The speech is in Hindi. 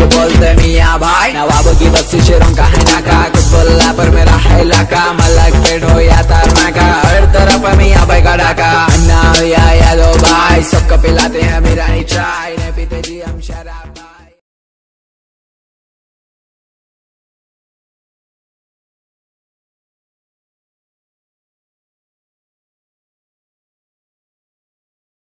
को बोलते मिया भाई। नवाबों की बस्ती शेरों का है नाका। कुछ बोला पर मेरा है इलाका। मलक पेट हो या तारना का हर तरफ़ मिया भाई का डाका। अन्ना या यादो भाई, सबको पिलाते हैं मेरा ही चाय पीते जी हम शराब